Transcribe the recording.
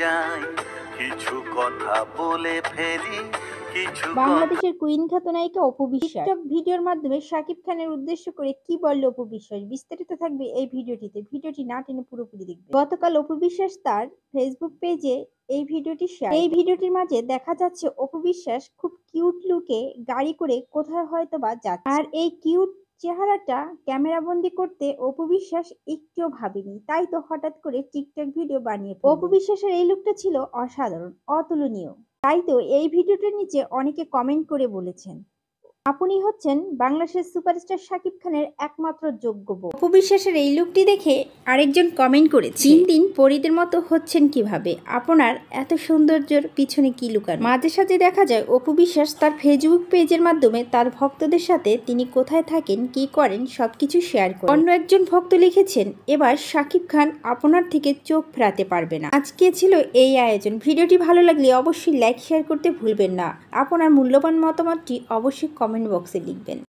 যাই কিছু কথা বলে ফেলি বাংলাদেশের কুইন খ্যাত নায়িকা অপু বিশ্বাস। ভিডিওর মাধ্যমে শাকিব খানের উদ্দেশ্য করে কি বলল অপু বিশ্বাস? বিস্তারিত থাকবে এই ভিডিওটিতে। ভিডিওটি না টেনে পুরোপুরি দেখবে। গতকাল অপু বিশ্বাস তার ফেসবুক পেজে এই ভিডিওটি শেয়ার এই ভিডিওটির মাঝে দেখা যাচ্ছে অপু বিশ্বাস খুব কিউট লুকে গাড়ি করে কোথায় হয়তো বা যাচ্ছে। আর এই কিউট চেহারাটা ক্যামেরাবন্দি করতে অপু বিশ্বাস একটুও ভাবেনি। তাই তো হঠাৎ করে টিকটক ভিডিও বানিয়ে অপবিশ্বাসের অপু বিশ্বাসের এই লুকটা ছিল অসাধারণ, অতুলনীয়। তাই তো এই ভিডিওটার নিচে অনেকে কমেন্ট করে বলেছেন। আপনি হচ্ছেন বাংলাদেশের সুপারস্টার শাকিব খানের একমাত্র যোগ্য বউ। অপু বিশ্বাসের এই লুকটি দেখে আরেকজন কমেন্ট করেছে দিন দিন পরিদের মতো হচ্ছেন কীভাবে? আপনার এত সৌন্দর্যের পিছনে কি লুকান? মাঝে সাঝে দেখা যায় অপু বিশ্বাস তার ফেসবুক পেজের মাধ্যমে তার ভক্তদের সাথে তিনি কোথায় থাকেন কি করেন সবকিছু শেয়ার করেন। অন্য একজন ভক্ত লিখেছেন এবার শাকিব খান আপনার থেকে চোখ ফেরাতে পারবে না। আজকে ছিল এই আয়োজন। ভিডিওটি ভালো লাগলে অবশ্যই লাইক শেয়ার করতে ভুলবেন না। আপনার মূল্যবান মতামতটি অবশ্যই কমেন্ট বক্সে লিখবেন